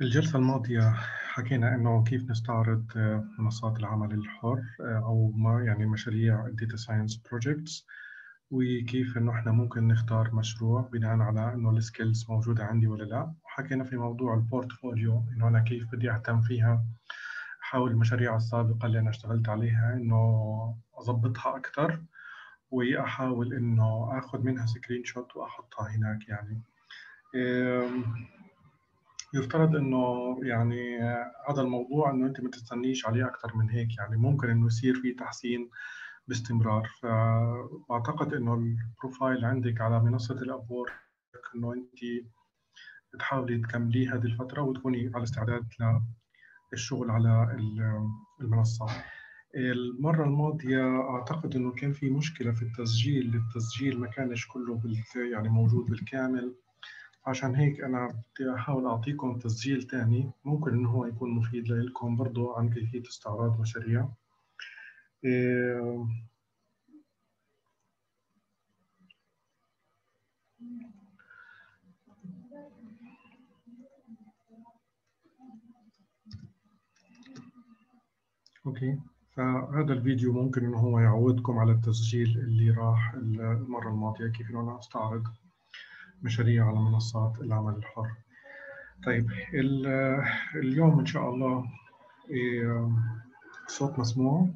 الجلسة الماضية حكينا إنه كيف نستعرض منصات العمل الحر أو ما يعني مشاريع ال data science projects وكيف إنه إحنا ممكن نختار مشروع بناء على إنه ال skills موجودة عندي ولا لا. وحكينا في موضوع ال portfolio إنه أنا كيف بدي أهتم فيها. أحاول المشاريع السابقة اللي أنا اشتغلت عليها إنه أضبطها أكثر وأحاول إنه آخذ منها screenshot وأحطها هناك يعني. يفترض إنه يعني هذا الموضوع إنه أنت ما تستنيش عليه أكثر من هيك يعني ممكن إنه يصير في تحسين باستمرار. فاعتقد إنه البروفايل عندك على منصة الأبورك إنه أنت تحاولي تكمليه هذه الفترة وتكوني على استعداد للشغل على المنصة. المرة الماضية أعتقد إنه كان في مشكلة في التسجيل التسجيل ما كانش كله يعني موجود بالكامل. عشان هيك أنا بدي أحاول أعطيكم تسجيل تاني. ممكن إنه هو يكون مفيد لكم برضو عن كيفية استعراض مشاريع. إيه. أوكي. فهذا الفيديو ممكن إنه هو يعودكم على التسجيل اللي راح المرة الماضية. كيف إنه أنا استعرض؟ مشاريع على منصات العمل الحر. طيب اليوم إن شاء الله إيه، صوت مسموع.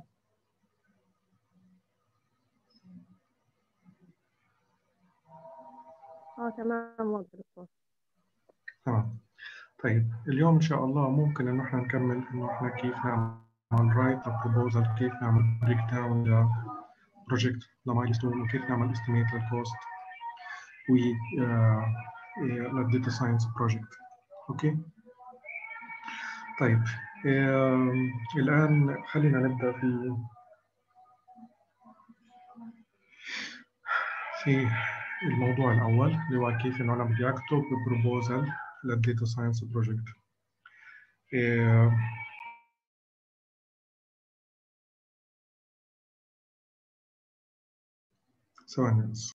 آه تمام واضح تمام. طيب اليوم إن شاء الله ممكن انه إحنا نكمل إنه إحنا كيف نعمل write proposal كيف نعمل break down ل project ل milestone وكيف نعمل estimate لل cost. و لل data science project okay طيب الآن خلينا نبدأ في في الموضوع الأول اللي هو كيف انه أنا بدي اكتب proposal لل data science project ثواني بس.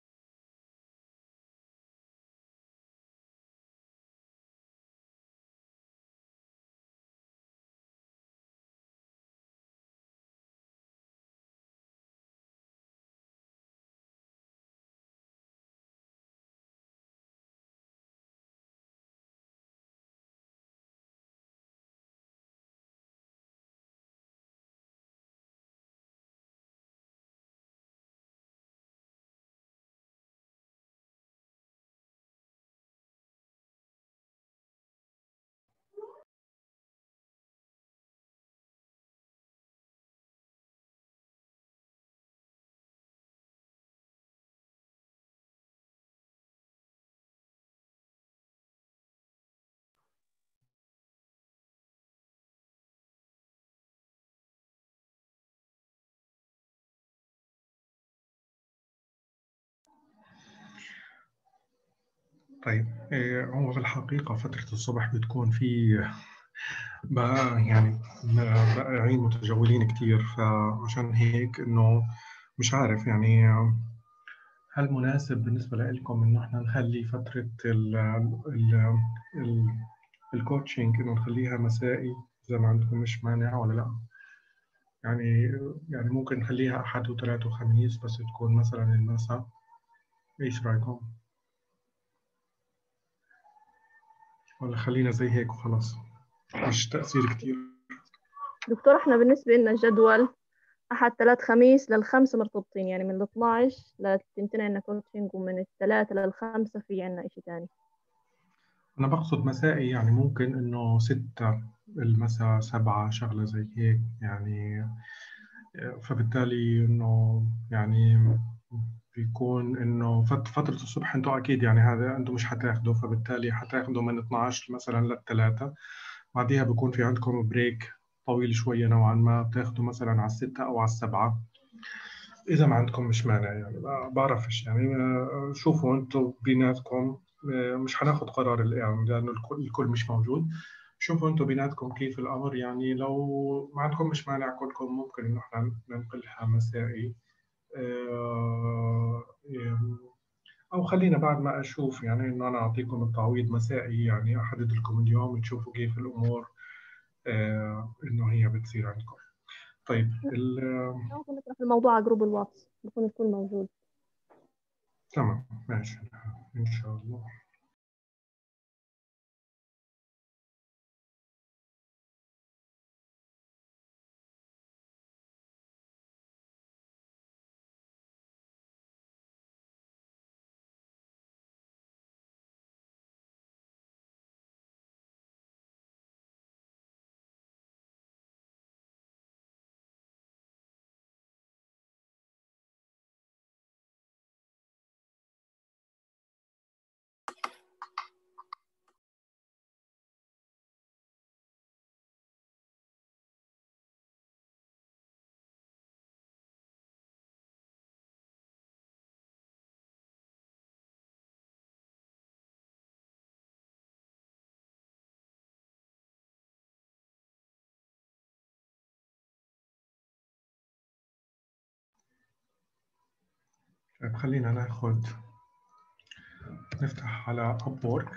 طيب إيه، هو في الحقيقة فترة الصبح بتكون في بقى يعني بائعين متجولين كتير فعشان هيك إنه مش عارف يعني هل مناسب بالنسبة لكم إنه إحنا نخلي فترة ال ال ال الكوتشنج إنه نخليها مسائي إذا ما عندكم مش مانع ولا لأ؟ يعني يعني ممكن نخليها أحد وثلاث وخميس بس تكون مثلا المساء إيش رأيكم؟ ولا خلينا زي هيك وخلاص. مش تأثير كتير. دكتور إحنا بالنسبة لنا الجدول أحد ثلاث خميس للخمسة مرتبطين يعني من ال 12 للتنتين عندنا كوتشنج ومن الثلاثة للخمسة في عندنا إشي تاني. أنا بقصد مسائي يعني ممكن إنه ستة المساء سبعة شغلة زي هيك يعني فبالتالي إنه يعني بيكون إنه فترة الصبح أنتم أكيد يعني هذا أنتم مش حتاخذوا فبالتالي حتاخذوا من 12 مثلا للثلاثة. بعديها بكون في عندكم بريك طويل شوية نوعا ما بتاخذوا مثلا على الستة أو على السبعة. إذا ما عندكم مش مانع يعني بعرفش يعني شوفوا أنتم بيناتكم مش حناخذ قرار الان لأنه الكل, الكل مش موجود. شوفوا أنتم بيناتكم كيف الأمر يعني لو ما عندكم مش مانع كلكم ممكن إنه إحنا ننقلها مسائي. آه، أو خلينا بعد ما أشوف يعني إنه أنا أعطيكم التعويض مسائي يعني أحدد لكم اليوم تشوفوا كيف الأمور آه إنه هي بتصير عندكم. طيب ممكن نطرح الموضوع على جروب الواتس بكون الكل موجود. تمام ماشي إن شاء الله. طيب خلينا ناخد نفتح على Upwork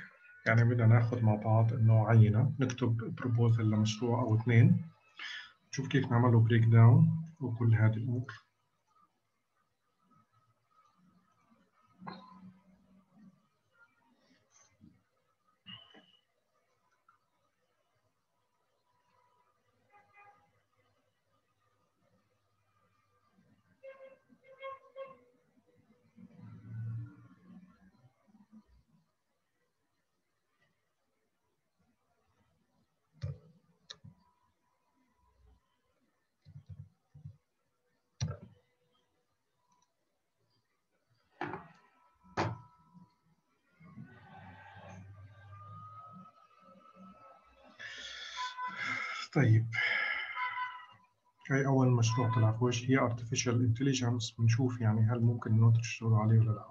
يعني بدنا ناخد مع بعض إنه عينة نكتب proposal لمشروع أو اثنين. نشوف كيف نعمل له break down وكل هذه الأمور. طيب. هاي أول مشروع طلع في وجه هي Artificial Intelligence بنشوف يعني هل ممكن إنه تشتغلوا عليه ولا لا.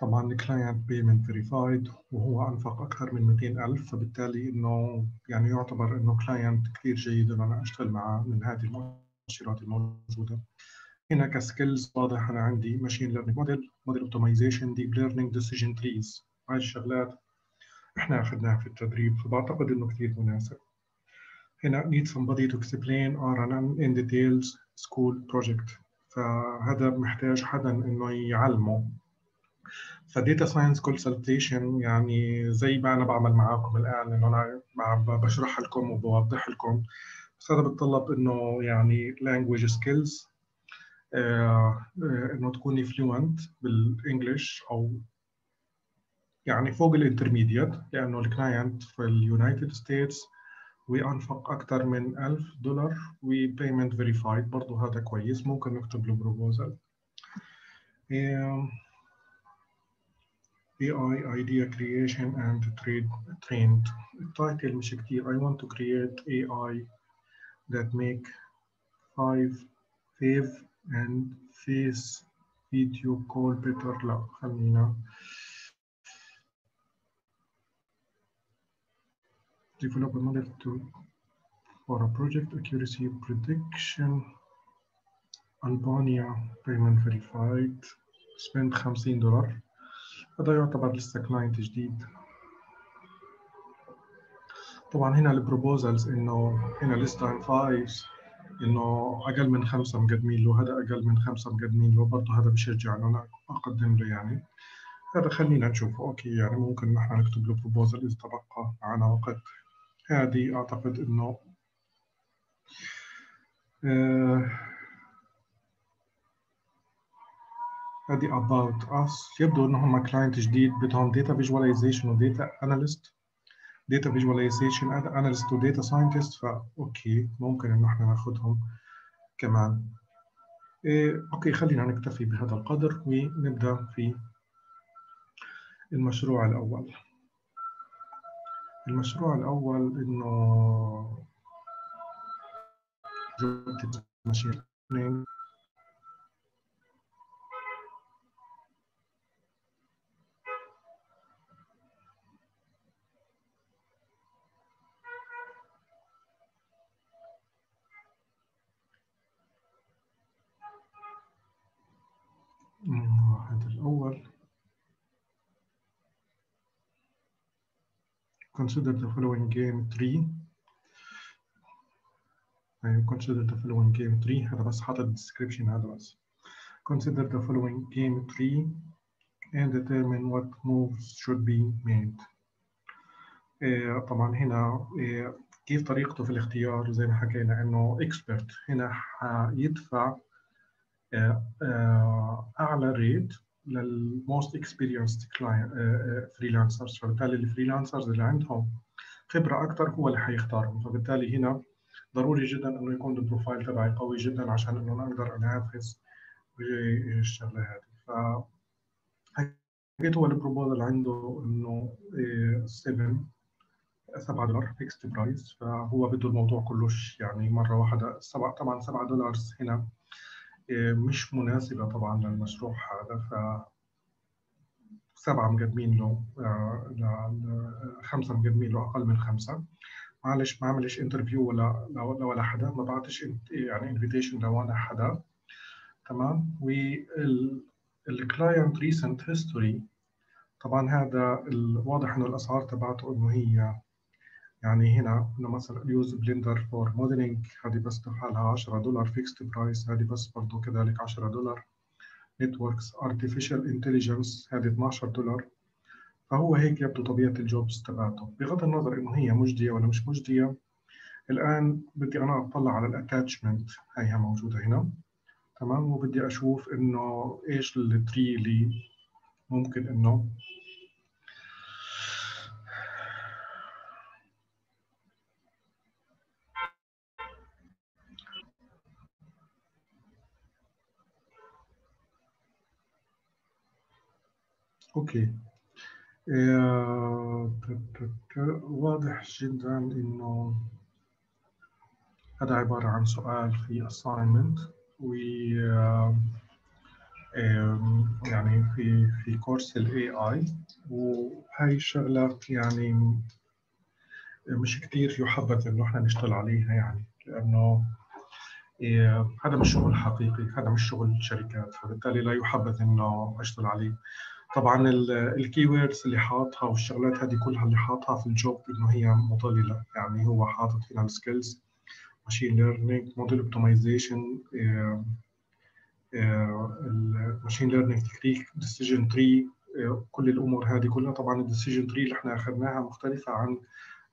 طبعا ال client payment verified وهو أنفق أكثر من 200 ألف فبالتالي إنه يعني يعتبر إنه client كثير جيد إنه أنا أشتغل معه من هذه المؤشرات الموجودة. هنا ك skills واضح أنا عندي machine learning model model optimization deep learning decision trees هاي الشغلات إحنا أخذناها في التدريب فبعتقد إنه كثير مناسب. هنا need somebody to explain or run in details school project. فهذا محتاج حدا إنه يعلمه. ف data science consultation يعني زي ما أنا بعمل معاكم الآن إنه أنا بشرح لكم وبوضح لكم. بس هذا بتطلب إنه يعني language skills آه إنه تكوني fluent بال English أو يعني فوق ال intermediate لأنه ال client في ال United States وانفق اكثر من 1000 دولار وبيمنت فيريفايد برضه هذا كويس ممكن نكتب له بروبوزل AI idea creation and trade trained التايتل مش كتير I want to create AI that make five fave and face video call better لا خلينا develop a model to for a project accuracy prediction. Albania payment verified spend 50 دولار. هذا يعتبر لسه كلاينت جديد. طبعا هنا البروبوزلز إنه هنا لسه ان فايف إنه أقل من خمسة مقدمين له هذا أقل من خمسة مقدمين له برضه هذا بشجع انه أنا أقدم له يعني. هذا خلينا نشوفه. okay يعني ممكن نحن نكتب له proposal إذا تبقى معنا وقت. هذه أعتقد إنه آه هذه about us. يبدو انهم client جديد بدهم data visualization و data analyst. Data visualization analyst و data scientist ف okay ممكن إنه إحنا ناخذهم كمان. okay خلينا نكتفي بهذا القدر ونبدأ في المشروع الأول. المشروع الأول إنه جودة machine learning. هذا الأول. Consider the following game 3 أيوة consider the following game 3 هذا بس حاطط description هذا بس consider the following game 3 and determine what moves should be made إيه طبعا هنا إيه كيف طريقته في الاختيار زي ما حكينا انه اكسبرت هنا حيدفع اعلى rate لل most experienced freelancers فبالتالي ال freelancers اللي عندهم خبرة أكثر هو اللي حيختارهم. فبالتالي هنا ضروري جدا إنه يكون ال profile تبعي قوي جدا عشان إنه نقدر أنافس بالشغله هذه. ف حكيت هو ال proposal عنده إنه 7 7 دولار fixed price فهو بده الموضوع كلش يعني مرة واحدة سبعة طبعا 7 دولار هنا مش مناسبة طبعا للمشروع هذا ف سبعة مقدمين له خمسة مقدمين له أقل من خمسة. معلش ما عملش interview ولا ولا حدا ما بعتش يعني invitation لولا حدا تمام؟ وال client recent history طبعا هذا الواضح إنه الأسعار تبعته إنه هي يعني هنا انه مثلا use Blender for modeling هذه بس لحالها 10 دولار fixed price هذه بس برضه كذلك 10 دولار. networks artificial intelligence هذه 12 دولار. فهو هيك يبدو طبيعة ال jobs تبعته. بغض النظر إنه هي مجدية ولا مش مجدية الآن بدي أنا أطلع على ال attachment هيها موجودة هنا. تمام؟ وبدي أشوف إنه إيش ال tree اللي ممكن إنه okay. واضح جدا إنه هذا عبارة عن سؤال في assignment. و يعني في في course ال AI وهي الشغلة يعني مش كثير يحبذ إنه إحنا نشتغل عليها يعني لأنه هذا مش شغل حقيقي هذا مش شغل شركات. فبالتالي لا يحبذ إنه أشتغل عليه. طبعا ال keywords اللي حاطها والشغلات هذه كلها اللي حاطها في ال job إنه هي مضللة. يعني هو حاطط هنا ال skills machine learning model optimization ال machine learning technique decision tree كل الأمور هذه كلها. طبعا ال decision tree اللي إحنا أخذناها مختلفة عن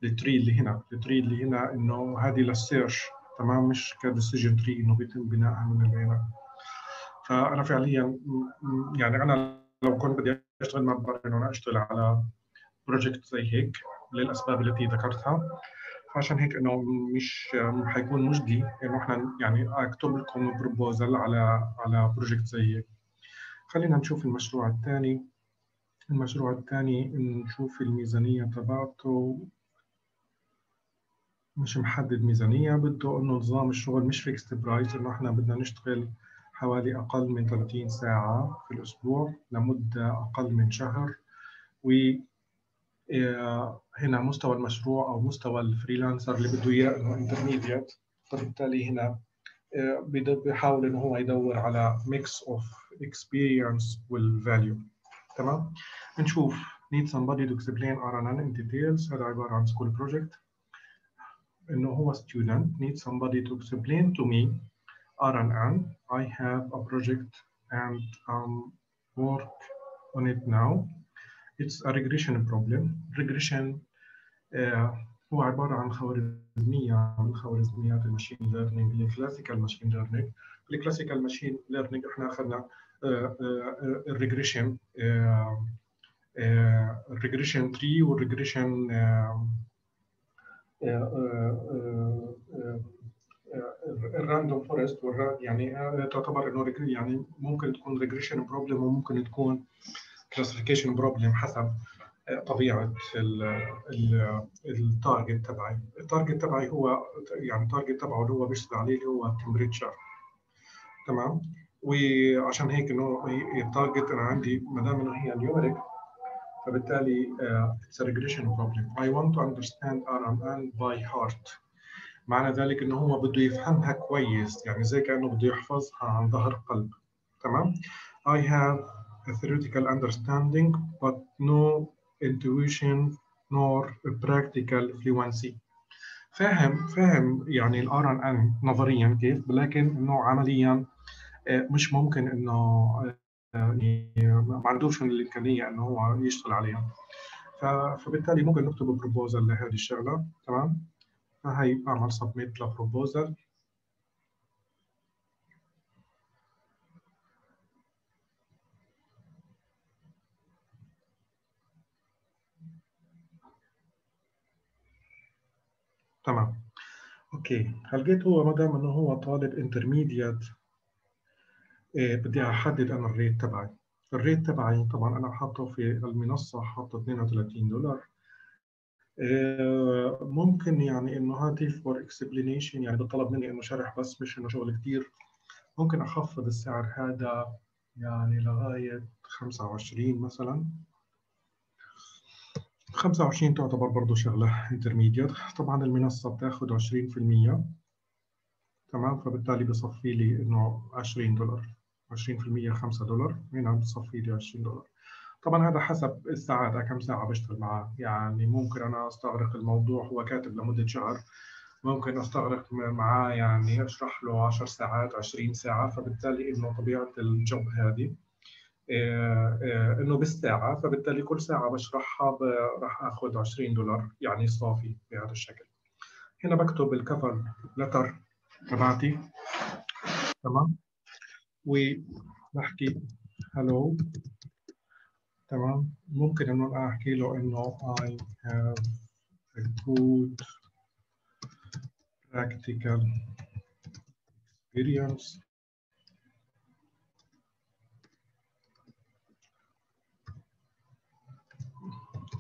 ال tree اللي هنا. ال tree اللي هنا إنه هذه لل search تمام؟ مش ك decision tree إنه بيتم بنائها من البيانات فأنا فعليا يعني أنا لو كنت بدي أشتغل انه أنا أشتغل على project زي هيك للأسباب التي ذكرتها. فعشان هيك إنه مش حيكون مجدي إنه إحنا يعني أكتب لكم proposal على على project زي هيك. خلينا نشوف المشروع الثاني. المشروع الثاني نشوف الميزانية تبعته. مش محدد ميزانية بده إنه نظام الشغل مش fixed price إنه إحنا بدنا نشتغل حوالي أقل من 30 ساعة في الأسبوع لمدة أقل من شهر. و هنا مستوى المشروع أو مستوى ال freelancer اللي بده إياه إنه intermediate فبالتالي هنا بيحاول إنه هو يدور على mix of experience وال value تمام؟ نشوف need somebody to explain RNN in details هذا عبارة عن school project. إنه هو student. Need somebody to explain to me RNN. I have a project and um, work on it now. It's a regression problem. Regression uh, هو عبارة عن خوارزمية من خوارزميات ال machine learning اللي classical machine learning. ال classical machine learning إحنا أخذنا ال regression ال regression tree وال regression ال random forest يعني تعتبر إنه يعني ممكن تكون regression problem وممكن تكون classification problem حسب طبيعة ال target تبعي. ال target تبعي هو يعني ال target تبعه اللي هو بيشتغل عليه اللي هو ال temperature تمام؟ وعشان هيك إنه ال target أنا عندي ما دام إنه هي numeric فبالتالي it's regression problem I want to understand RNN by heart. معنى ذلك إنه هو بده يفهمها كويس يعني زي كأنه بده يحفظها عن ظهر قلب. تمام؟ I have a theoretical understanding but no intuition nor practical fluency. فاهم فاهم يعني ال RNN نظريا كيف لكن إنه عمليا مش ممكن إنه يعني ما عندوش الإمكانية إنه هو يشتغل عليها. فبالتالي ممكن نكتب بروبوزل لهذه الشغلة. تمام؟ فهي بعمل سبميت لبروبوزل تمام. okay هل لقيت هو ما دام إنه هو طالب intermediate إيه بدي أحدد أنا ال rate تبعي. ال rate تبعي طبعا أنا حاطه في المنصة حاطه 32 دولار. ممكن يعني إنه هذه for explanation يعني بطلب مني إنه شرح بس مش إنه شغل كثير ممكن أخفض السعر هذا يعني لغاية 25 مثلا. 25 تعتبر برضه شغلة انترميديت طبعا المنصة بتاخد 20% تمام؟ فبالتالي بصفي لي إنه 20 دولار. 20% 5 دولار. هنا بصفي لي 20 دولار. طبعا هذا حسب الساعات كم ساعة بشتغل معاه يعني ممكن أنا أستغرق الموضوع هو كاتب لمدة شهر. ممكن أستغرق معاه يعني أشرح له 10 ساعات 20 ساعة. فبالتالي إنه طبيعة الجوب هذه إنه بالساعة فبالتالي كل ساعة بشرحها راح آخذ 20 دولار يعني صافي بهذا الشكل. هنا بكتب الكفر لتر تبعتي. تمام؟ وبحكي هلو تمام ممكن انه انا احكي له انه I have a good practical experience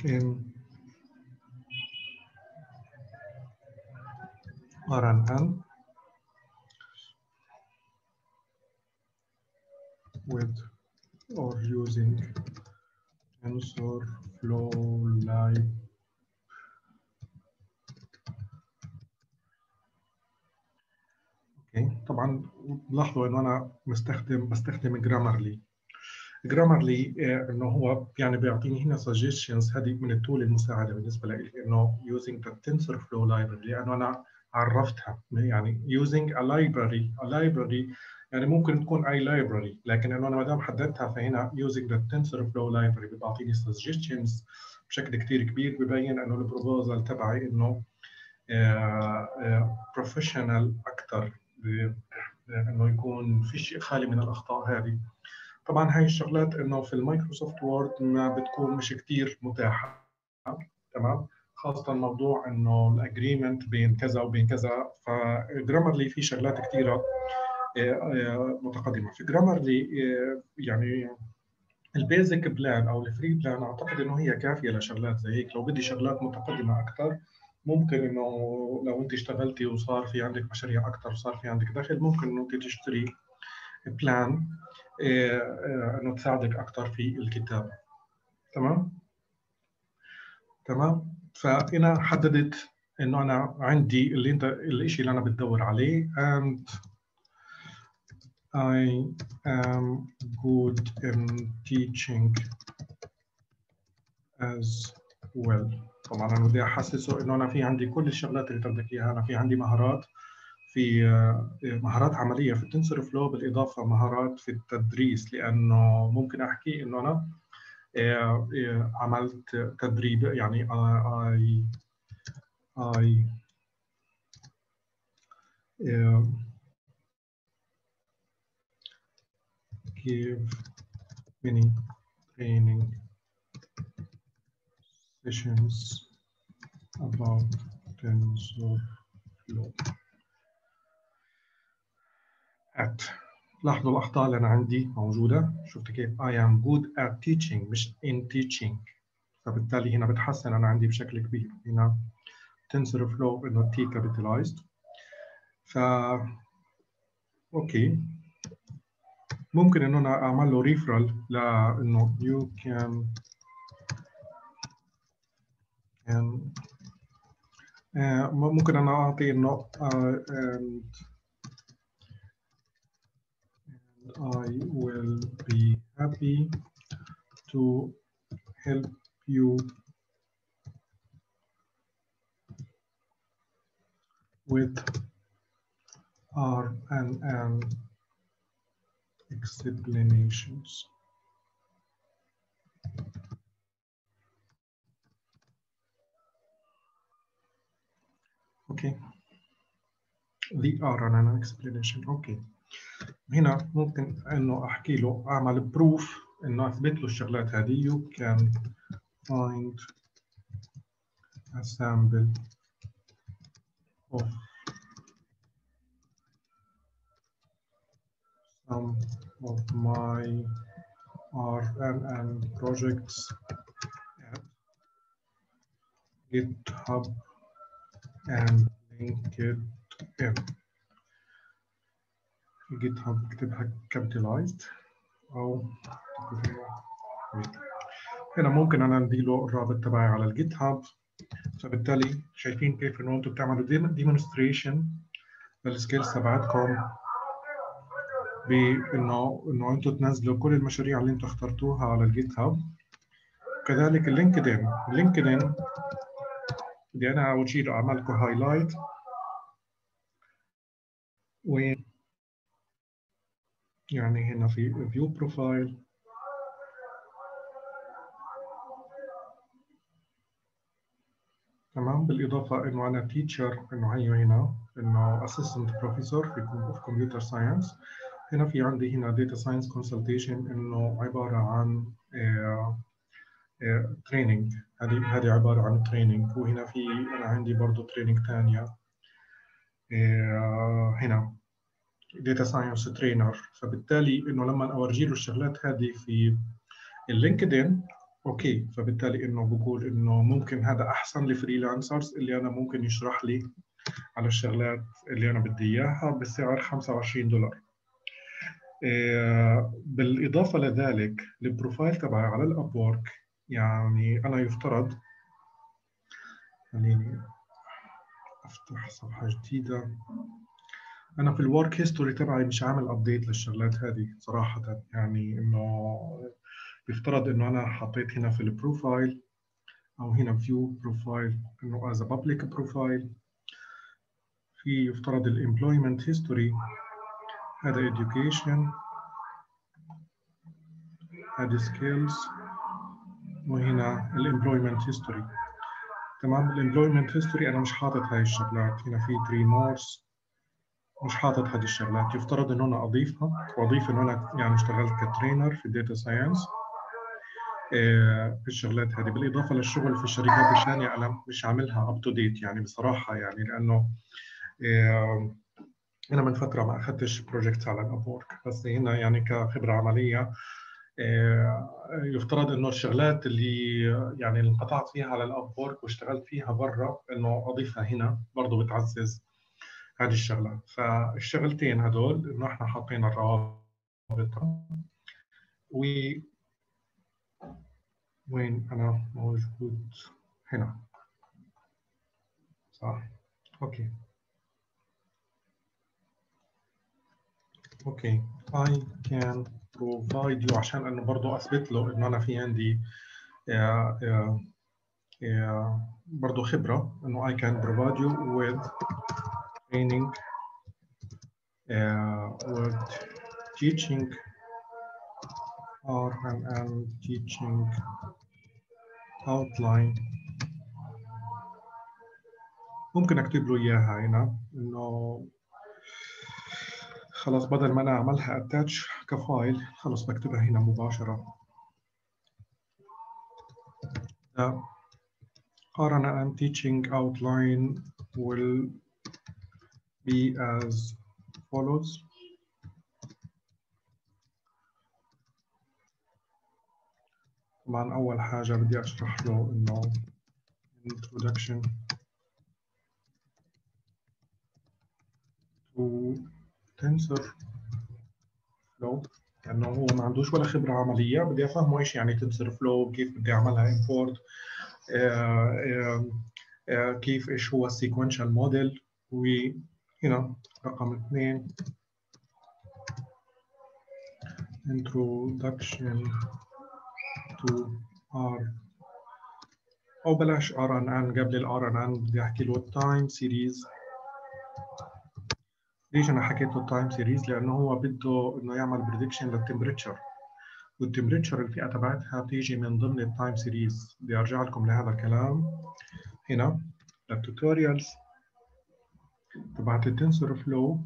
in RNN with or using TensorFlow Live أوكي. طبعا لاحظوا إنه أنا مستخدم بستخدم جرامرلي Grammarly إنه هو يعني بيعطيني هنا suggestions. هذه من ال tool المساعدة بالنسبة لي إنه using the TensorFlow library لأنه أنا عرفتها. يعني using a library a library يعني ممكن تكون أي library لكن إنه أنا ما دام حددتها فهنا using the TensorFlow library بتعطيني suggestions بشكل كثير كبير ببين إنه ال proposal تبعي إنه professional أكثر إنه يكون في شيء خالي من الأخطاء هذه. طبعا هاي الشغلات إنه في ال Microsoft Word ما بتكون مش كثير متاحة تمام؟ خاصة موضوع إنه ال agreement بين كذا وبين كذا ف Grammarly في شغلات كثيره متقدمة. في Grammarly يعني ال basic plan أو ال free plan أعتقد إنه هي كافية لشغلات زي هيك. لو بدي شغلات متقدمة أكثر ممكن إنه لو أنت اشتغلتي وصار في عندك مشاريع أكثر وصار في عندك دخل ممكن إنه أنت تشتري بلان إنه تساعدك أكثر في الكتابة. تمام؟ تمام؟ فأنا حددت إنه أنا عندي اللي انت الشيء اللي أنا بتدور عليه and I am good in teaching as well. طبعا أنا بدي أحسسه إنه أنا في عندي كل الشغلات اللي بدك إياها. أنا في عندي مهارات في مهارات عملية في التنسر فلو بالإضافة مهارات في التدريس. لأنه ممكن أحكي إنه أنا عملت تدريب يعني اي اي give many training sessions about TensorFlow at لاحظوا الأخطاء اللي أنا عندي موجودة شفت كيف I am good at teaching مش in teaching فبالتالي هنا بتحسن أنا عندي بشكل كبير هنا TensorFlow إنه T capitalized ف okay ممكن إنه أنا أعمل له referral لإنه you can can uh, ممكن أنا أعطي إنه uh, and I will be happy to help you with R and N explanations. Okay. The R and N explanation. Okay. هنا ممكن انه احكي له اعمل بروف انه اثبت له الشغلات هذه you can find a sample of some of my RNN projects at GitHub and link it in. GitHub اكتبها capitalized أو هنا ممكن أنا نديله الرابط تبعي على ال GitHub فبالتالي شايفين كيف إنه أنتم بتعملوا demonstration. لل skills تبعتكم بانه إنه أنتم تنزلوا كل المشاريع اللي أنتم اخترتوها على ال GitHub. كذلك ال LinkedIn ال LinkedIn بدي أنا شيء اعمل لكم highlight و يعني هنا في view profile تمام؟ بالإضافة إنه أنا teacher إنه هي هنا إنه assistant professor في computer science هنا في عندي هنا data science consultation إنه عبارة عن training هذه هذه عبارة عن training وهنا في أنا عندي برضه training ثانية هنا data science trainer فبالتالي إنه لما أورجي له الشغلات هذه في اللينكدين أوكي. فبالتالي إنه بقول إنه ممكن هذا أحسن ل freelancers اللي أنا ممكن يشرح لي على الشغلات اللي أنا بدي إياها بسعر 25 دولار. بالإضافة لذلك ال profile تبعي على الأبورك يعني أنا يفترض خليني أفتح صفحة جديدة. أنا في ال work history تبعي مش عامل update للشغلات هذه صراحة يعني إنه يفترض إنه أنا حطيت هنا في ال profile أو هنا view profile إنه as public profile في يفترض ال employment history هذا education هذا skills وهنا ال employment history تمام؟ ال employment history أنا مش حاطط هاي الشغلات. هنا في three mores مش حاطط هذه الشغلات. يفترض انه أنا أضيفها. وأضيف انه أنا يعني اشتغلت ك trainer في ال data science في الشغلات هذه. بالإضافة للشغل في الشركات الثانية أنا مش عاملها up to date يعني بصراحة يعني لأنه أنا من فترة ما أخذتش project على الأبورك. بس هنا يعني كخبرة عملية يفترض إنه الشغلات اللي يعني انقطعت فيها على الأبورك واشتغلت فيها برا إنه أضيفها هنا برضه بتعزز هذه الشغلات. فالشغلتين هدول إنه إحنا حاطين الروابط. و وين أنا موجود؟ هنا. صح؟ أوكي. اوكي I can provide you عشان انه برضه اثبت له انه انا في عندي برضه خبره انه I can provide you with training uh, with teaching or and, and teaching outline ممكن اكتب له اياها هنا انه خلاص بدل ما أنا أعملها اتاتش كفايل خلاص بكتبها هنا مباشرة. The RNN teaching outline will be as follows. طبعا أول حاجة بدي أشرح له إنه introduction to tensor flow لأنه هو ما عندوش ولا خبرة عملية بدي أفهمه إيش يعني تنسر فلو كيف بدي أعملها import كيف إيش هو السيكونشال موديل وهنا رقم اثنين. introduction to R. أو بلاش R and N قبل ال R and N بدي أحكي له ال time series ليش أنا حكيت له ال time series؟ لأنه هو بده إنه يعمل prediction لل temperature وال temperature الفئة تبعتها بتيجي من ضمن ال time series بدي أرجع لكم لهذا الكلام. هنا لل tutorials تبعت التنسور فلو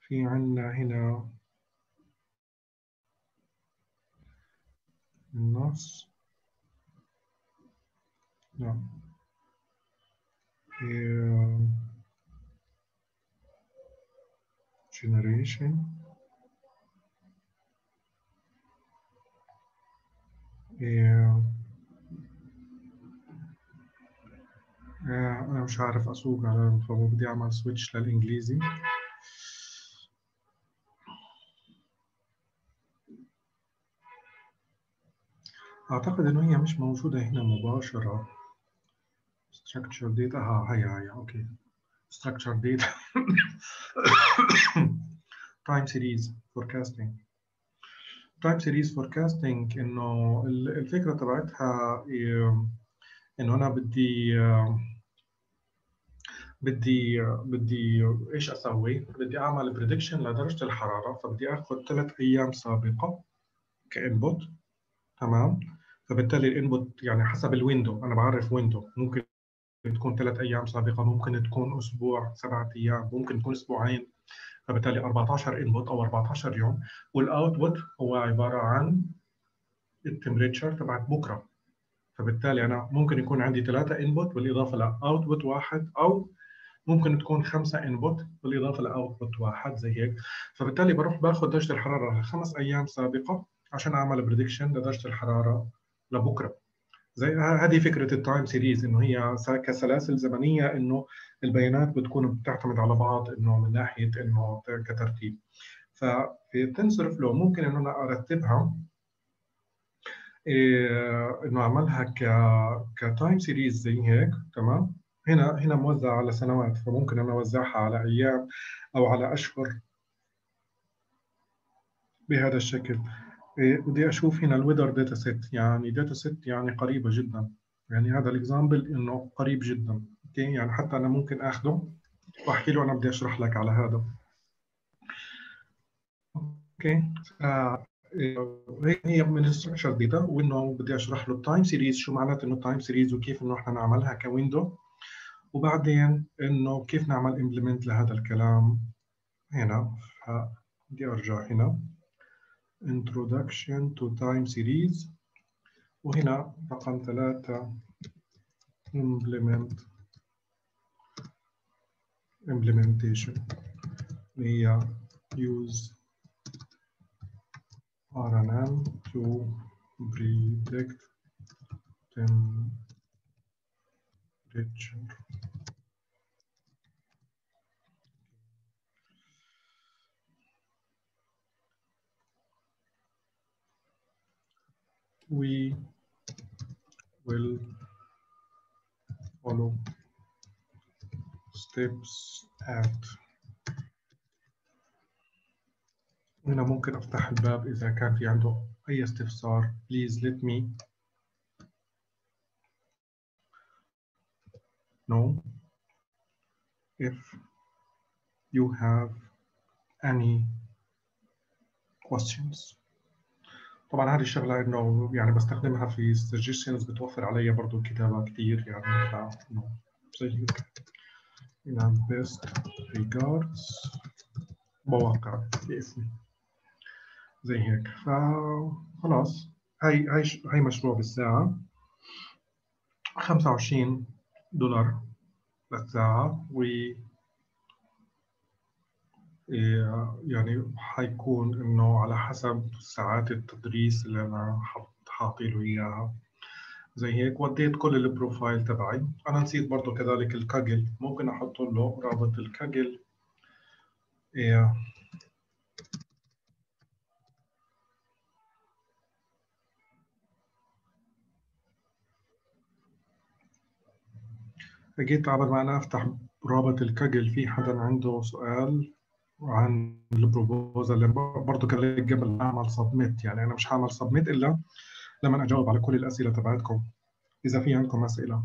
في عنا هنا النص. نعم. Generation. أنا مش عارف أسوق على فبدي أعمل switch للإنجليزي. أعتقد إنه هي مش موجودة هنا مباشرة. Structure data ها هي هي أوكي. Structure data. Time series forecasting time series forecasting إنه الفكرة تبعتها إنه أنا بدي بدي بدي إيش أسوي؟ بدي أعمل prediction لدرجة الحرارة فبدي آخذ ثلاث أيام سابقة ك input تمام؟ فبالتالي ال input يعني حسب ال window أنا بعرف window ممكن تكون ثلاث أيام سابقة ممكن تكون أسبوع سبعة أيام ممكن تكون أسبوعين. فبالتالي 14 input أو 14 يوم. وال output هو عبارة عن ال temperature تبعت بكرة. فبالتالي أنا ممكن يكون عندي ثلاثة input بالإضافة ل output واحد أو ممكن تكون خمسة input بالإضافة ل output واحد زي هيك. فبالتالي بروح باخذ درجة الحرارة خمس أيام سابقة عشان أعمل prediction لدرجة الحرارة لبكرة. زي هذه فكرة ال time series إنه هي كسلاسل زمنية إنه البيانات بتكون بتعتمد على بعض إنه من ناحية إنه كترتيب. ففي التنسر فلو ممكن إنه أنا أرتبها إيه إنه أعملها ك ك time series زي هيك تمام؟ هنا هنا موزع على سنوات فممكن أنا أوزعها على أيام أو على أشهر. بهذا الشكل. بدي أشوف هنا ال weather data set يعني data set يعني قريبة جدا. يعني هذا ال example إنه قريب جدا. أوكي يعني حتى أنا ممكن اخذه وأحكي له أنا بدي أشرح لك على هذا. أوكي آه هي من ال structure data وإنه بدي أشرح له ال time series شو معناته إنه time series وكيف إنه إحنا نعملها ك window وبعدين إنه كيف نعمل implement لهذا الكلام هنا. بدي أرجع هنا. introduction to time series وهنا رقم ثلاثة implement implementation هي use RNN to predict temperature we will follow steps at هنا ممكن افتح الباب اذا كان في عنده اي استفسار please let me know if you have any questions طبعا هذه الشغلة إنه يعني بستخدمها في suggestions بتوفر علي برضه الكتابه كثير يعني ف زي هنا best regards بوقع باسمي. زي هيك. فخلاص هاي هاي هاي مشروع بالساعة. 25 دولار للساعة. و يعني حيكون إنه على حسب ساعات التدريس اللي أنا حاطي له إياها. زي هيك وديت كل البروفايل تبعي. أنا نسيت برضه كذلك الكاجل. ممكن أحط له رابط الكاجل. إيه. فجيت قبل ما أنا أفتح رابط الكاجل. في حدا عنده سؤال؟ عن ال proposal برضه كذلك قبل أعمل submit يعني أنا مش هعمل submit إلا لما أجاوب على كل الأسئلة تبعتكم. إذا في عندكم أسئلة.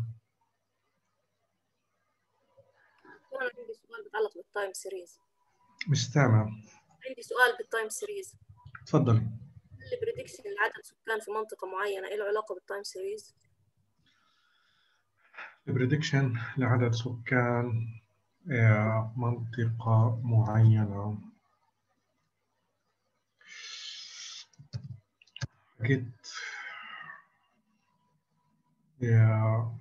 عندي سؤال بال time series مش سامع عندي سؤال بال time series تفضلي هل prediction لعدد سكان في منطقة معينة له علاقة بال time series؟ ال prediction لعدد سكان منطقة معينة. آه،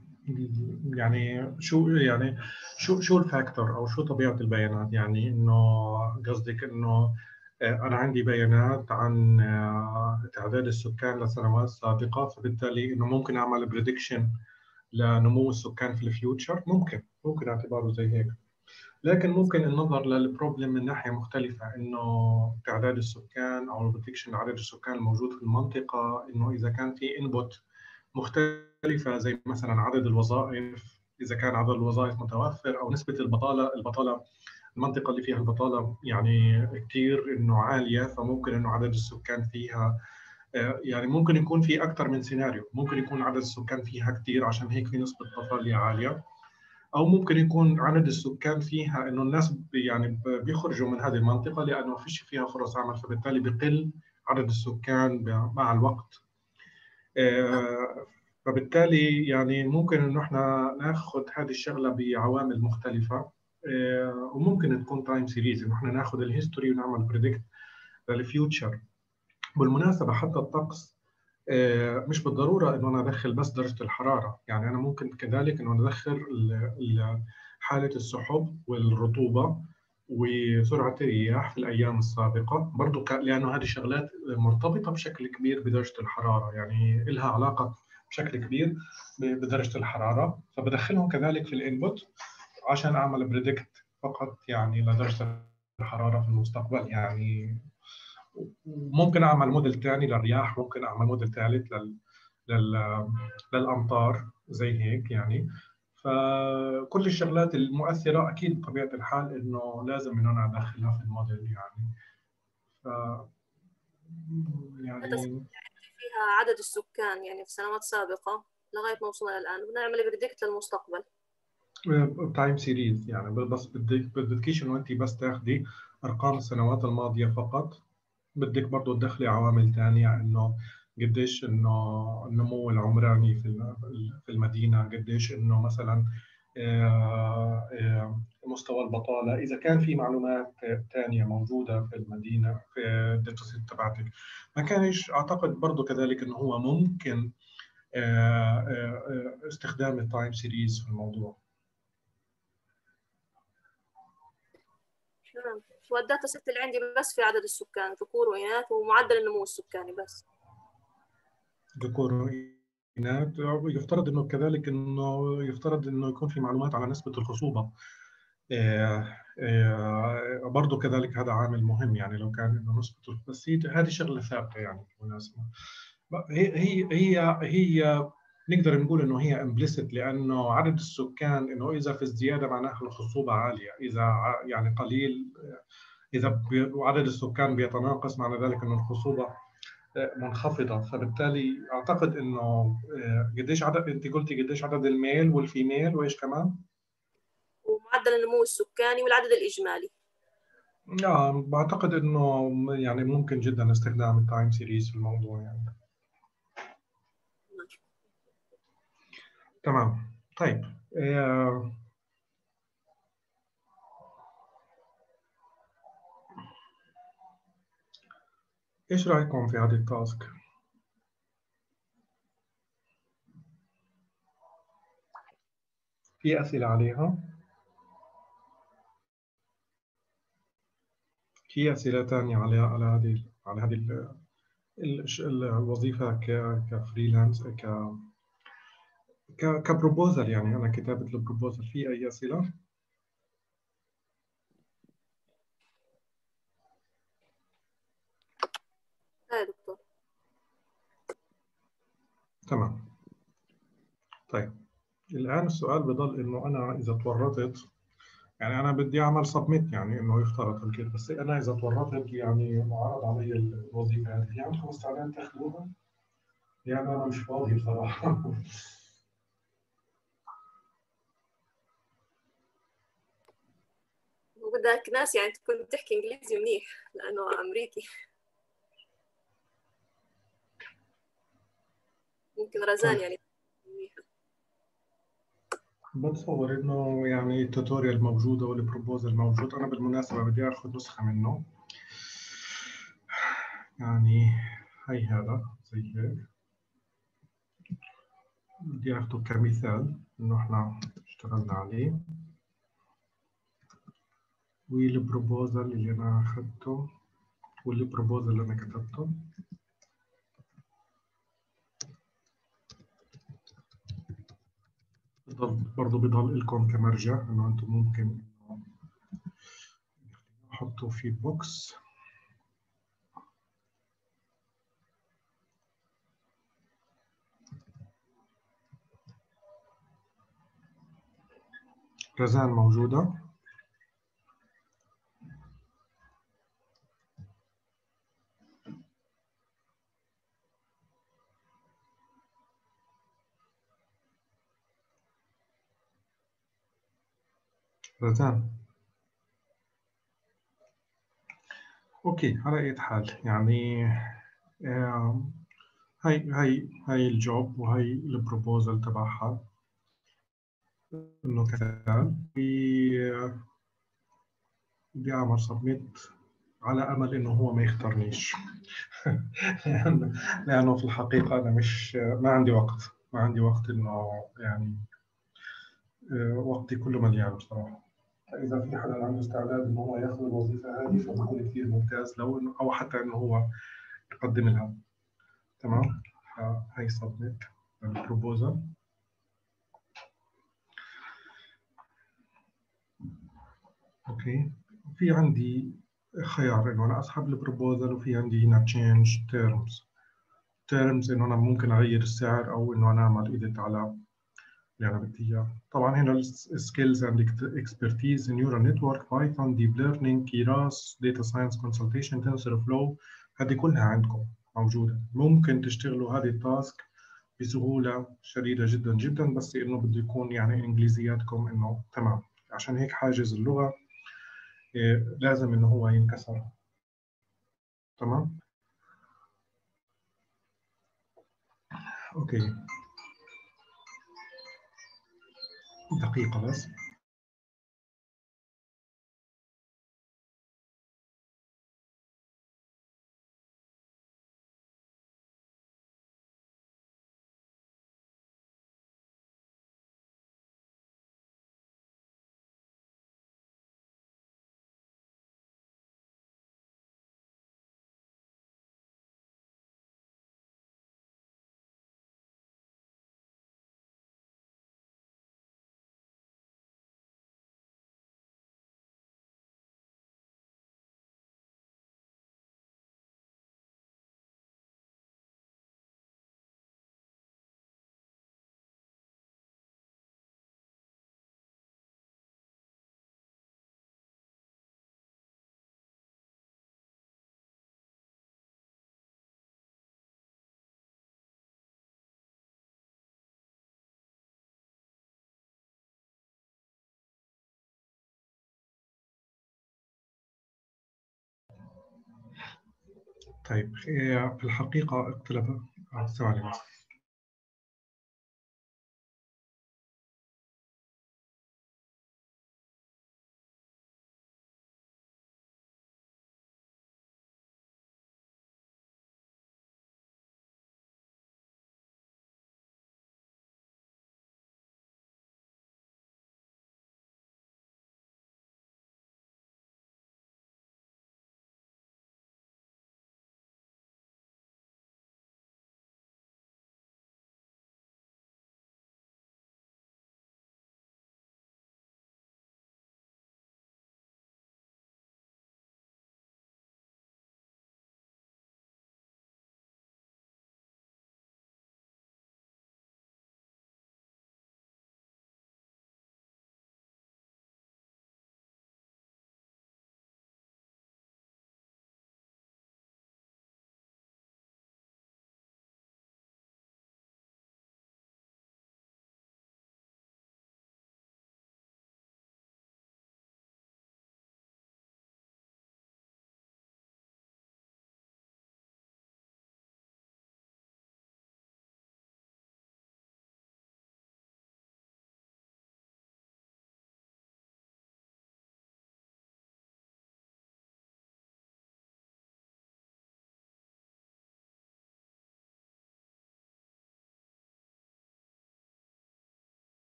يعني شو يعني شو شو ال factor أو شو طبيعة البيانات؟ يعني إنه قصدك إنه آه، أنا عندي بيانات عن آه، تعداد السكان لسنوات سابقة فبالتالي إنه ممكن أعمل prediction لنمو السكان في ال future ممكن ممكن اعتباره زي هيك. لكن ممكن النظر لل problem من ناحية مختلفة إنه تعداد السكان أو ال prediction عدد السكان الموجود في المنطقة إنه إذا كان في input مختلفة زي مثلا عدد الوظائف إذا كان عدد الوظائف متوفر أو نسبة البطالة البطالة المنطقة اللي فيها البطالة يعني كثير إنه عالية فممكن إنه عدد السكان فيها يعني ممكن يكون في أكثر من سيناريو ممكن يكون عدد السكان فيها كثير عشان هيك في نسبة بطالة عالية. أو ممكن يكون عدد السكان فيها إنه الناس يعني بيخرجوا من هذه المنطقة لأنه فيش فيها فرص عمل فبالتالي بقل عدد السكان مع الوقت. فبالتالي يعني ممكن إنه إحنا ناخذ هذه الشغلة بعوامل مختلفة. وممكن تكون time series إنه إحنا ناخذ ال history ونعمل predict لل future بالمناسبة حتى الطقس مش بالضرورة إنه أنا أدخل بس درجة الحرارة. يعني أنا ممكن كذلك إنه أدخل حالة السحب والرطوبة وسرعة الرياح في الأيام السابقة. برضه لأنه هذه الشغلات مرتبطة بشكل كبير بدرجة الحرارة. يعني لها علاقة بشكل كبير بدرجة الحرارة. فبدخلهم كذلك في ال input عشان أعمل predict فقط يعني لدرجة الحرارة في المستقبل. يعني ممكن أعمل موديل ثاني للرياح ممكن أعمل موديل ثالث لل... لل... للأمطار زي هيك يعني. فكل الشغلات المؤثرة أكيد بطبيعة الحال إنه لازم إنه أنا أدخلها في الموديل يعني. ف يعني فيها عدد السكان يعني في سنوات سابقة لغاية ما وصلنا الان بنعمل predict للمستقبل. time series يعني بس بدك بدكيش انه انت بس تاخذي أرقام السنوات الماضية فقط. بدك برضه تدخلي عوامل ثانية إنه قديش إنه النمو العمراني في في المدينة قديش إنه مثلا مستوى البطالة. إذا كان في معلومات ثانية موجودة في المدينة في ال data set تبعتك. ما كانش أعتقد برضه كذلك إنه هو ممكن استخدام ال time series في الموضوع. نعم. وال data set اللي عندي بس في عدد السكان ذكور وإناث ومعدل النمو السكاني بس. ذكور وإناث. يفترض إنه كذلك إنه يفترض إنه يكون في معلومات على نسبة الخصوبة. إيه إيه برضه كذلك هذا عامل مهم يعني لو كان إنه نسبة بس هي هذه شغلة ثابتة يعني بالمناسبة هي هي هي هي نقدر نقول إنه هي implicit لأنه عدد السكان إنه إذا في ازديادة معناها الخصوبه عالية، إذا يعني قليل إذا عدد السكان بيتناقص معنى ذلك إنه الخصوبة منخفضة، فبالتالي أعتقد إنه قديش عدد أنت قلتي قديش عدد ال male وال female وإيش كمان؟ ومعدل النمو السكاني والعدد الإجمالي. آه بعتقد إنه يعني ممكن جدا استخدام ال time series في الموضوع يعني. تمام طيب آه. إيش رأيكم في هذه التاسك في أسئلة عليها في أسئلة ثانية على على هذه على هذه الوظيفة ك freelance ك ك proposal يعني أنا كتابة ال proposal في اي؟ لا دكتور تمام طيب الآن السؤال بضل إنه أنا إذا تورطت يعني أنا بدي أعمل submit يعني إنه يخترق الكيت بس أنا إذا تورطت يعني معروض علي الوظيفة هذه في عندكم استعداد تاخذوها؟ يعني أنا مش فاضي بصراحة وبدك ناس يعني تكون تحكي إنجليزي منيح لأنه أمريكي. ممكن رزان يعني منيحة. بتصور إنه يعني التوتوريال موجودة والبروبوزل موجود؟ أنا بالمناسبة بدي آخذ نسخة منه. يعني هي هذا زي هيك. بدي اخذه كمثال إنه إحنا اشتغلنا عليه. والبروبوزل اللي أنا اخذته والبروبوزل اللي أنا كتبته. برضه بضل لكم كمرجع إنه أنتم ممكن تحطوا في بوكس رزان موجودة. رزان أوكي على أي حال يعني هاي هاي هاي ال job وهي ال proposal تبعها. إنه في بدي أعمل submit على أمل إنه هو ما يختارنيش. لأنه في الحقيقة أنا مش ما عندي وقت. ما عندي وقت إنه يعني آه، وقتي كله مليان بصراحة. فاذا في حدا عنده استعداد انه هو ياخذ الوظيفة هذه فبكون كثير ممتاز. لو أو حتى انه هو يقدم لها. تمام؟ هاي submit ال proposal أوكي. في عندي خيار إنه أنا أسحب ال proposal وفي عندي هنا change terms terms إنه أنا ممكن أغير السعر أو إنه أنا أعمل edit على اللي أنا بدي اياه طبعا هنا ال skills and expertise neural network Python deep learning Keras data science consultation TensorFlow هذه كلها عندكم موجودة. ممكن تشتغلوا هذه ال task بسهولة شديدة جدا جدا بس إنه بده يكون يعني إنجليزياتكم إنه تمام. عشان هيك حاجز اللغة إيه، لازم إنه هو ينكسر. تمام؟ أوكي. دقيقة بس. طيب في الحقيقة اختلف آه، ثواني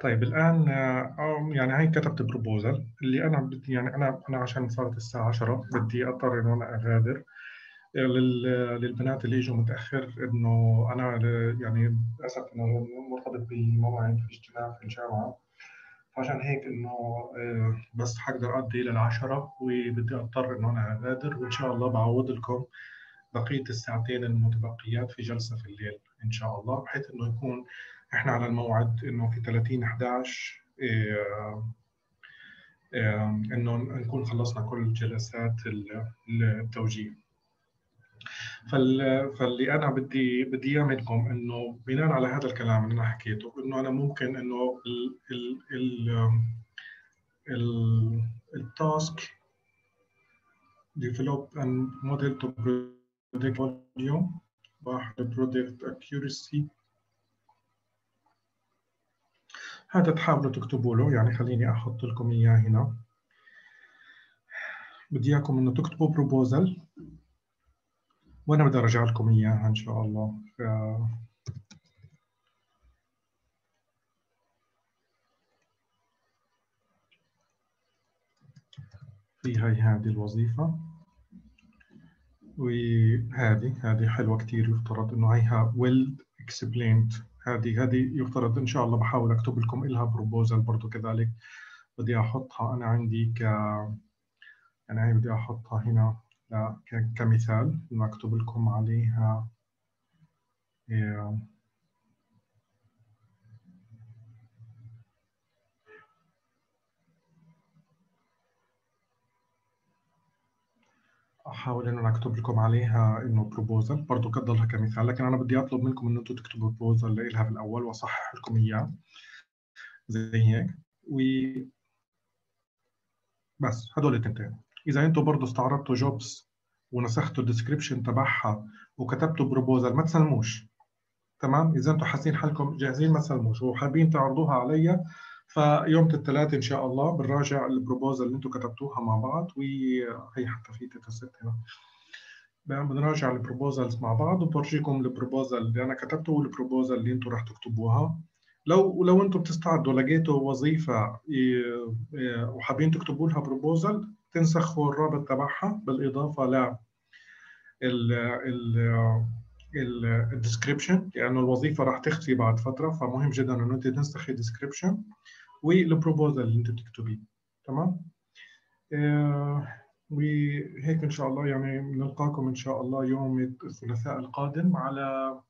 طيب الآن آه، يعني هاي كتبت بروبوزل اللي أنا بدي يعني أنا أنا عشان صارت الساعة 10 بدي أضطر إنه أنا أغادر لل- للبنات اللي إجوا متأخر إنه أنا يعني للأسف إنه مرتبط بموعد في اجتماع في الجامعة فعشان هيك إنه آه، بس حقدر أقضي للعشرة وبدي أضطر إنه أنا أغادر وإن شاء الله بعوض لكم بقية الساعتين المتبقيات في جلسة في الليل إن شاء الله بحيث إنه يكون إحنا على الموعد إنه في 30 11 آه، آه، إنه نكون خلصنا كل جلسات ال- التوجيه. فال... فاللي أنا بدي بدي إياه منكم إنه بناء على هذا الكلام اللي أنا حكيته إنه أنا ممكن إنه ال ال ال ال التاسك develop a model to predict volume واحد predict accuracy هذا تحاولوا تكتبوا له يعني خليني أحط لكم إياه هنا. بدي إياكم إنه تكتبوا بروبوزل وأنا بدي أرجع لكم إياها إن شاء الله. ف... في هاي هذه الوظيفة. وهذه هذه حلوة كتير يفترض إنه هيها well explained هذه هذه يفترض إن شاء الله بحاول أكتب لكم لها بروبوزل برضه كذلك. بدي أحطها أنا عندي ك يعني هي بدي أحطها هنا كمثال. انه اكتب لكم عليها أحاول انه أنا أكتب لكم عليها إنه proposal برضه كضلها كمثال لكن أنا بدي أطلب منكم إنه أنتم تكتبوا proposal لها بالاول وأصحح لكم إياه. زي هيك. و بس هدول التنتين. إذا أنتم برضه استعرضتوا jobs ونسختوا ال description تبعها وكتبتوا proposal ما تسلموش. تمام؟ إذا أنتم حاسين حالكم جاهزين ما تسلموش. وحابين تعرضوها علي فيوم الثلاث إن شاء الله بنراجع ال proposal اللي أنتم كتبتوها مع بعض وهي حتى في test هنا. بنراجع ال proposals مع بعض وبورجيكم ال proposal اللي أنا كتبته وال proposal اللي أنتم رح تكتبوها. لو لو أنتم بتستعدوا لقيتوا وظيفة إيه، إيه، وحابين تكتبوا لها proposal تنسخوا الرابط تبعها بالإضافة ل ال ال ال description لأنه الوظيفة راح تختفي بعد فترة فمهم جدا إنه أنت تنسخي ال description وال proposal اللي انت بتكتبيه تمام آه، وهيك إن شاء الله يعني نلقاكم إن شاء الله يوم الثلاثاء القادم على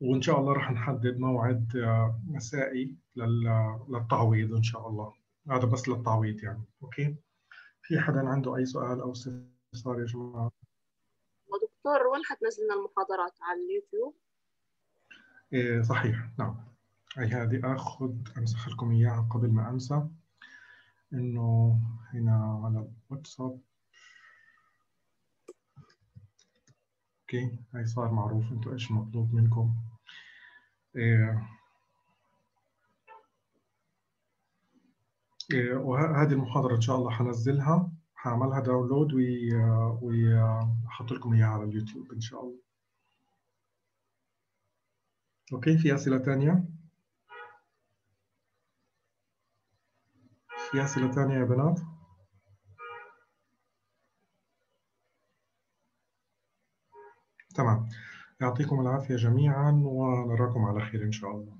وإن شاء الله راح نحدد موعد آه، مسائي لل- للتعويض إن شاء الله. هذا بس للتعويض يعني أوكي؟ في حدا عنده أي سؤال أو استفسار يا جماعة؟ ودكتور وين حتنزل لنا المحاضرات؟ على اليوتيوب؟ إيه صحيح نعم. هي هذه آخذ انسخ لكم إياها قبل ما انسى إنه هنا على الواتساب. okay هاي صار معروف أنتم إيش مطلوب منكم. إيه. إيه وهذه المحاضرة إن شاء الله حنزلها حعملها download وحط لكم إياها على اليوتيوب إن شاء الله. أوكي في أسئلة ثانية في أسئلة ثانية يا بنات؟ تمام. يعطيكم العافية جميعا ونراكم على خير إن شاء الله.